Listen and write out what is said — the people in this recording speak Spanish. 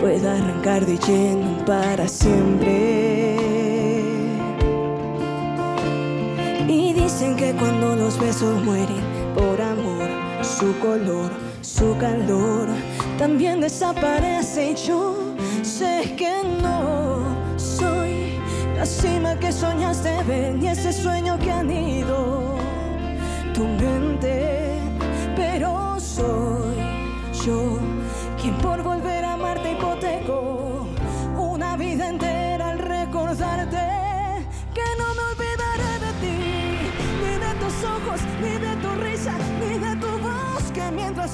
pueda arrancar de lleno para siempre. Y dicen que cuando los besos mueren por amor, su color, su calor también desaparece. Y yo sé que no soy la cima que soñaste ver, ni ese sueño yo, quien por volver a amarte hipoteco una vida entera al recordarte que no me olvidaré de ti, ni de tus ojos, ni de tu risa, ni de tu voz que mientras